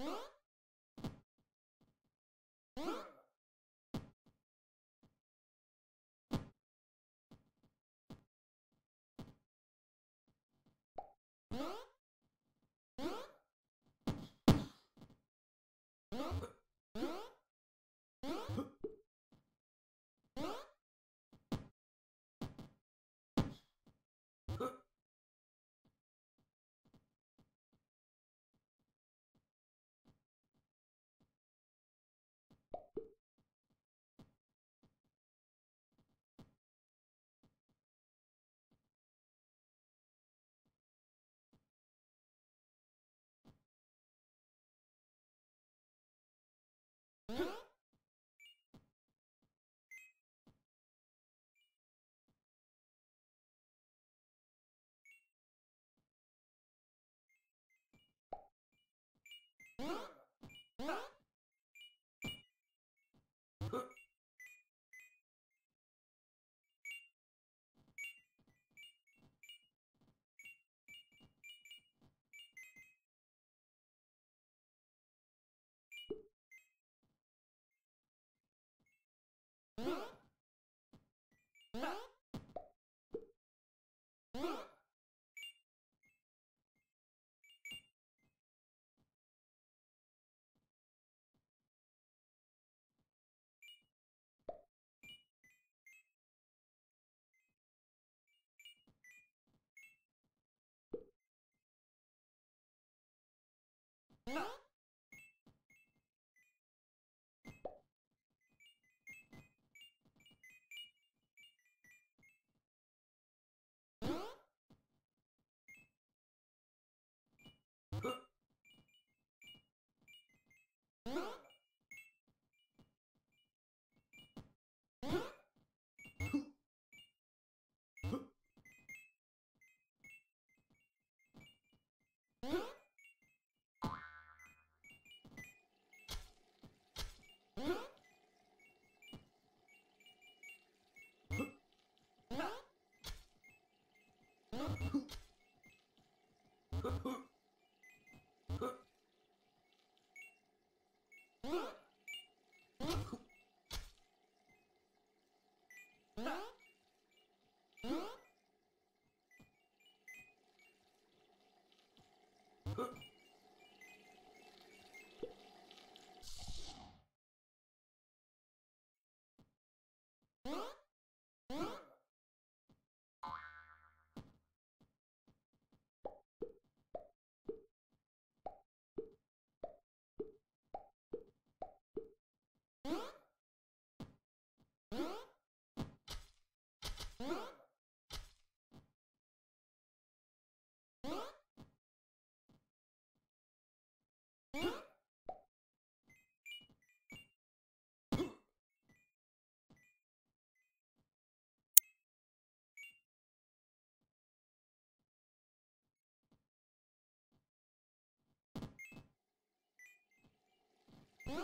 Huh? Huh? Huh? Huh? Huh? Huh?